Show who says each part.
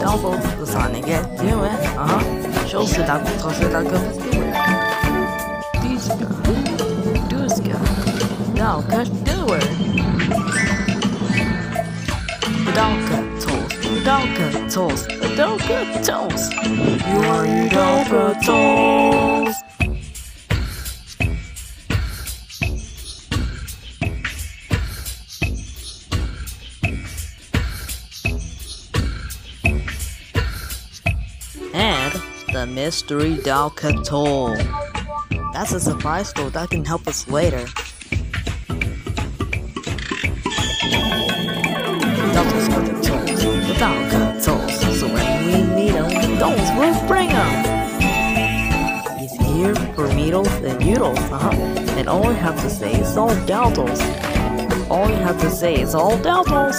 Speaker 1: double the Sonic get doing. Uh huh. She'll sit down, I'll. These. Do this go. Now, cut doer. Adalka tolls. Adalka tolls. Adalka tolls. You are Adalka tolls. The mystery Donka toll. That's a surprise tool that can help us later. Tools. So when we meet them, those will bring them. He's here for needles and noodles, uh-huh. And all you have to say is all deltals. All you have to say is all deltals.